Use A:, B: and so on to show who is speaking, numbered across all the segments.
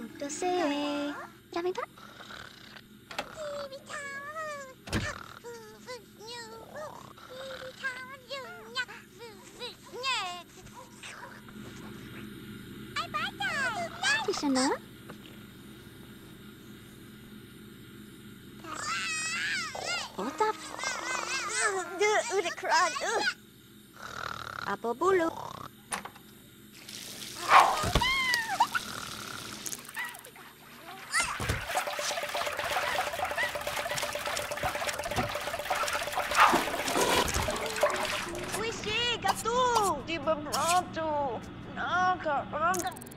A: うるせえダメだでしょなおたふ Aduh, udah. Uh. Apa bulu? Wishy, gatu. Tiba
B: bawah. Nak, angkat.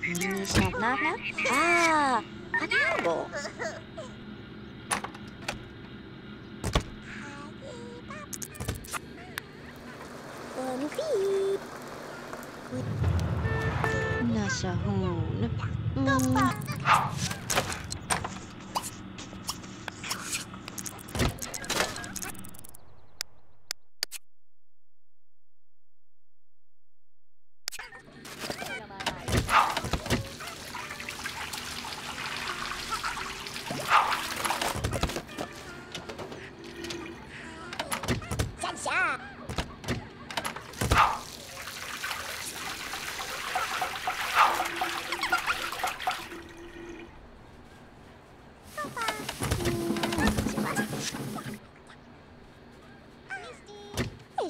A: Mini snack na na? Ah! Kanabo?
C: Panupi!
A: Nasa hon.
C: Mm.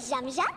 C: jam jam。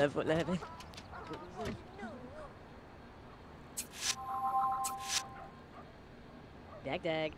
B: Level level. Dag dag.